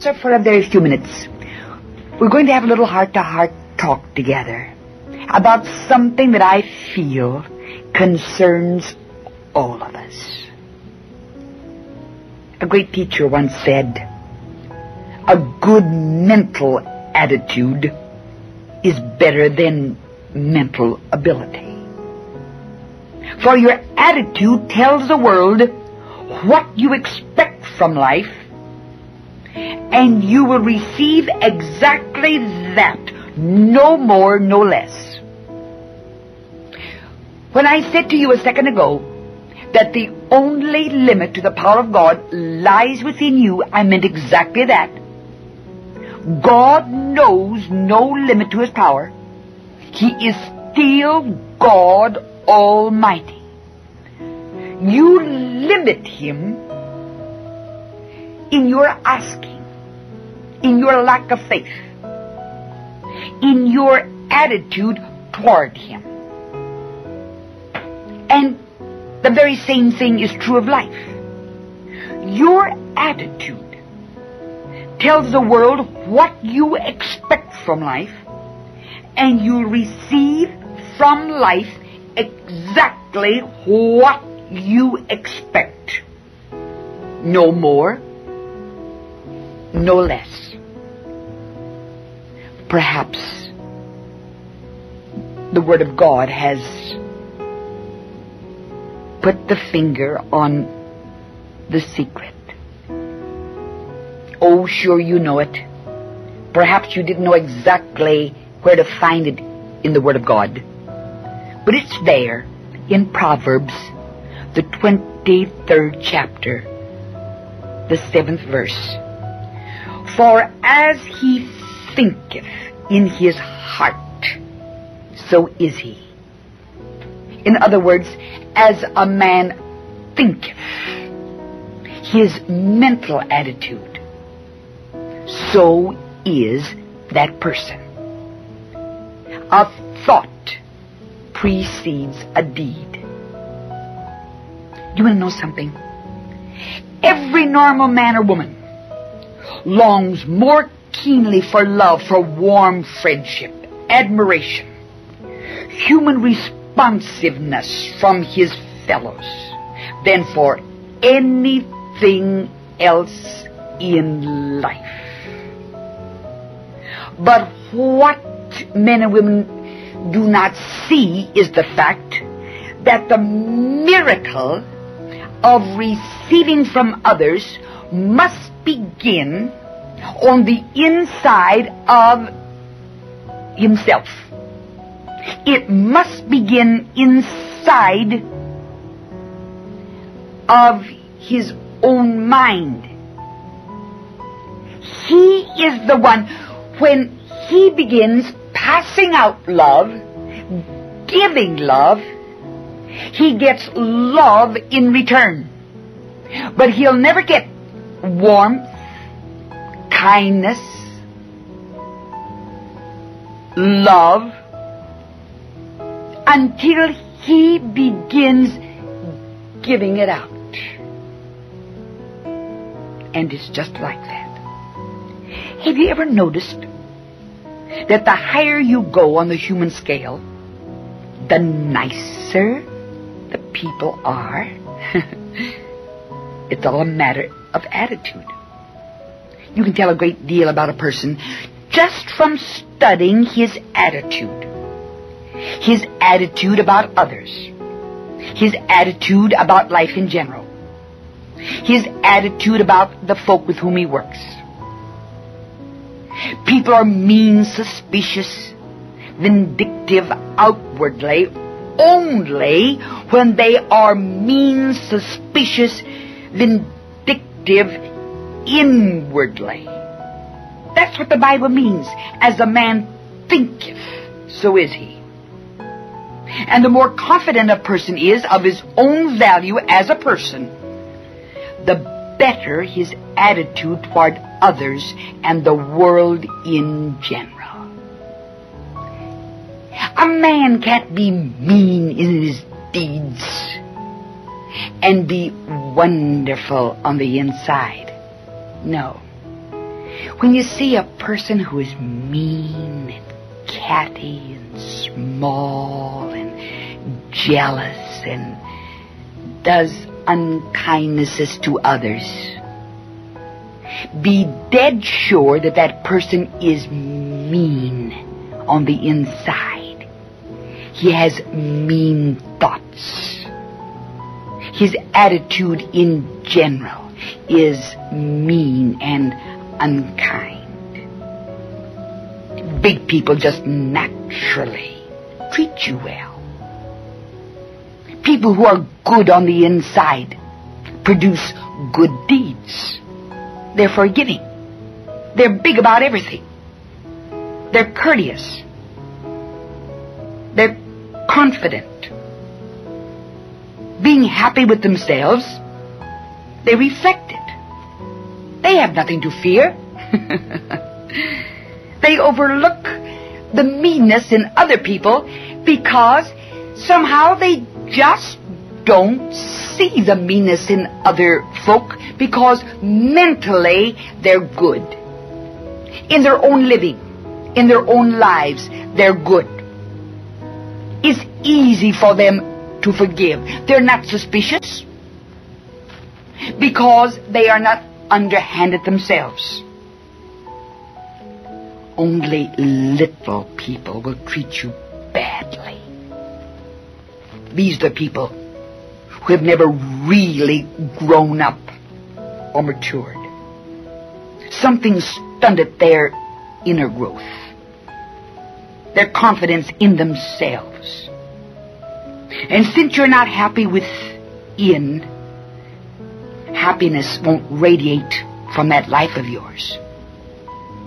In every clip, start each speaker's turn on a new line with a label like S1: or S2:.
S1: For a very few minutes, we're going to have a little heart-to-heart talk together about something that I feel concerns all of us. A great teacher once said, a good mental attitude is better than mental ability. For your attitude tells the world what you expect from life, and you will receive exactly that, no more, no less. When I said to you a second ago that the only limit to the power of God lies within you, I meant exactly that. God knows no limit to his power. He is still God Almighty. You limit him in your asking, in your lack of faith, in your attitude toward him. And the very same thing is true of life. Your attitude tells the world what you expect from life, and you receive from life exactly what you expect. No more, no less. Perhaps the Word of God has put the finger on the secret. Oh, sure you know it. Perhaps you didn't know exactly where to find it in the Word of God. But it's there in Proverbs, the 23rd chapter, the 7th verse. For as he thinketh in his heart, so is he. In other words, as a man thinketh, his mental attitude, so is that person. A thought precedes a deed. You want to know something? Every normal man or woman longs more keenly for love, for warm friendship, admiration, human responsiveness from his fellows than for anything else in life. But what men and women do not see is the fact that the miracle of receiving from others must begin on the inside of himself. It must begin inside of his own mind. He is the one, when he begins passing out love, giving love, he gets love in return. But he'll never get warmth, kindness, love, until he begins giving it out. And it's just like that. Have you ever noticed that the higher you go on the human scale, the nicer people are? it's all a matter of attitude. You can tell a great deal about a person just from studying his attitude. His attitude about others. His attitude about life in general. His attitude about the folk with whom he works. People are mean, suspicious, vindictive outwardly only when they are mean, suspicious, vindictive inwardly. That's what the Bible means. As a man thinketh, so is he. And the more confident a person is of his own value as a person, the better his attitude toward others and the world in general. A man can't be mean in his deeds and be wonderful on the inside. No. When you see a person who is mean and catty and small and jealous and does unkindnesses to others, be dead sure that that person is mean on the inside. He has mean thoughts. His attitude in general is mean and unkind. Big people just naturally treat you well. People who are good on the inside produce good deeds. They're forgiving. They're big about everything. They're courteous. Confident. Being happy with themselves, they reflect it. They have nothing to fear. they overlook the meanness in other people because somehow they just don't see the meanness in other folk because mentally they're good. In their own living, in their own lives, they're good. It's easy for them to forgive. They're not suspicious because they are not underhanded themselves. Only little people will treat you badly. These are the people who have never really grown up or matured. Something stunted their inner growth, their confidence in themselves. And since you're not happy within, happiness won't radiate from that life of yours.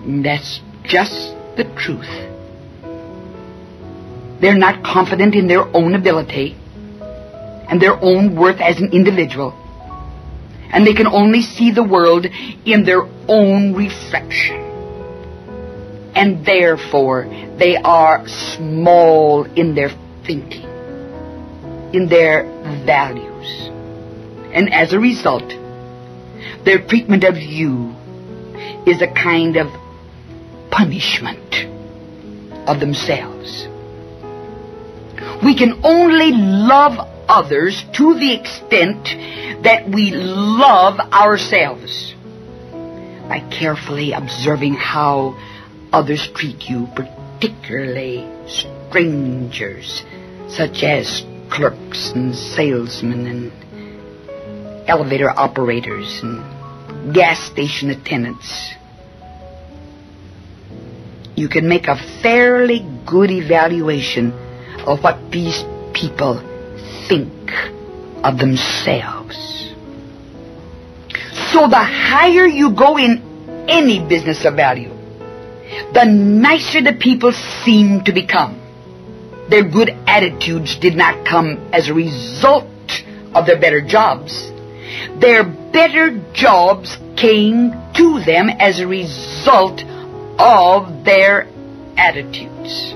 S1: That's just the truth. They're not confident in their own ability and their own worth as an individual. And they can only see the world in their own reflection. And therefore, they are small in their thinking, in their values. And as a result, their treatment of you is a kind of punishment of themselves. We can only love others to the extent that we love ourselves by carefully observing how others treat you, particularly strangers, such as clerks and salesmen and elevator operators and gas station attendants. You can make a fairly good evaluation of what these people think of themselves. So the higher you go in any business of value, the nicer the people seem to become. Their good attitudes did not come as a result of their better jobs. Their better jobs came to them as a result of their attitudes.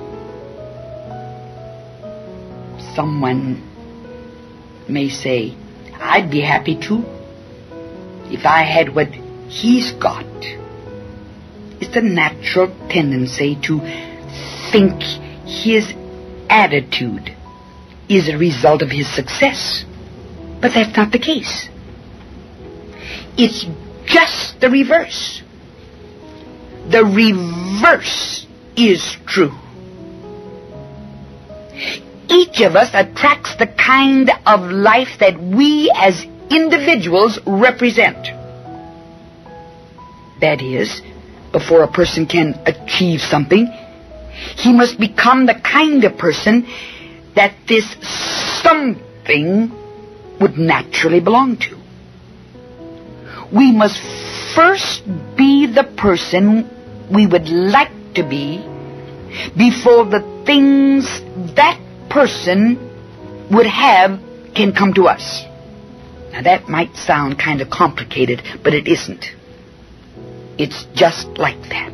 S1: Someone may say, I'd be happy too if I had what he's got. It's a natural tendency to think his attitude is a result of his success. But that's not the case. It's just the reverse. The reverse is true. Each of us attracts the kind of life that we as individuals represent. That is, before a person can achieve something, he must become the kind of person that this something would naturally belong to. We must first be the person we would like to be before the things that person would have can come to us. Now that might sound kind of complicated, but it isn't. It's just like that.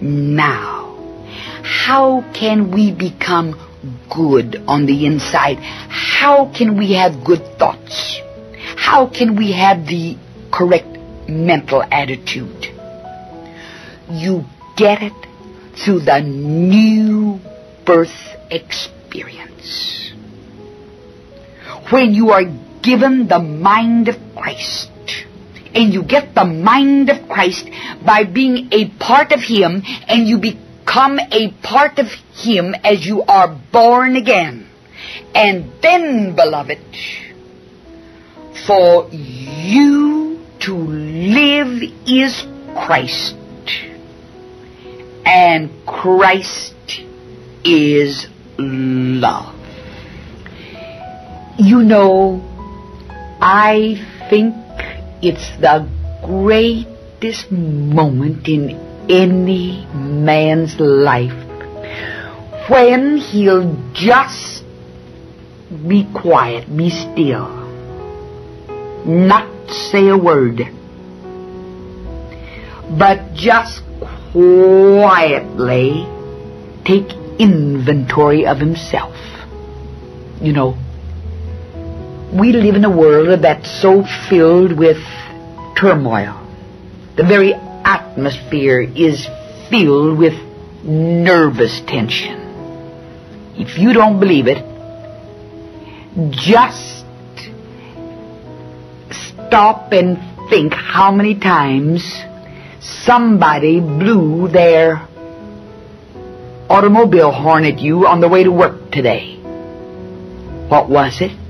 S1: Now, how can we become good on the inside? How can we have good thoughts? How can we have the correct mental attitude. You get it through the new birth experience. When you are given the mind of Christ, and you get the mind of Christ by being a part of Him, and you become a part of Him as you are born again. And then, beloved, for you to live is Christ, and Christ is love. You know, I think it's the greatest moment in any man's life when he'll just be quiet, be still, not say a word, but just quietly take inventory of himself. You know, we live in a world that's so filled with turmoil. The very atmosphere is filled with nervous tension. If you don't believe it, just stop and think how many times somebody blew their automobile horn at you on the way to work today. What was it?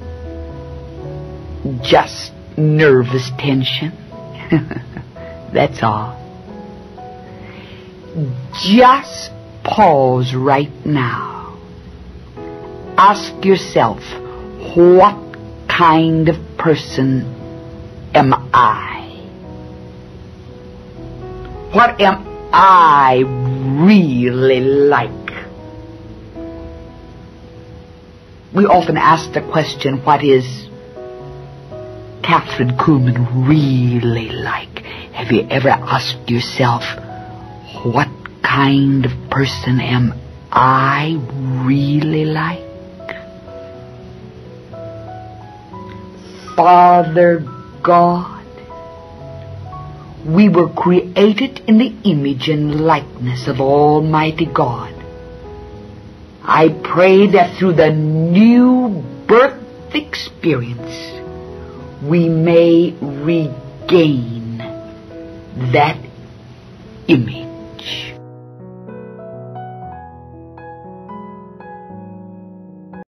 S1: Just nervous tension. That's all. Just pause right now. Ask yourself, what kind of person am I? What am I really like? We often ask the question, what is Kathryn Kuhlman really like? Have you ever asked yourself, what kind of person am I really like? Father God, we were created in the image and likeness of Almighty God. I pray that through the new birth experience, we may regain that image.